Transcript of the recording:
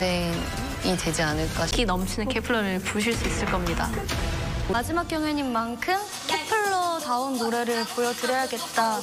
네, 이 되지 않을까. 기 넘치는 케플러를 부실 수 있을 겁니다. 마지막 경연인 만큼 케플러다운 노래를 보여드려야겠다. 어,